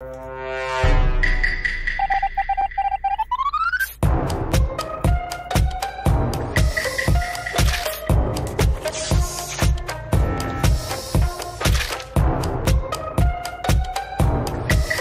you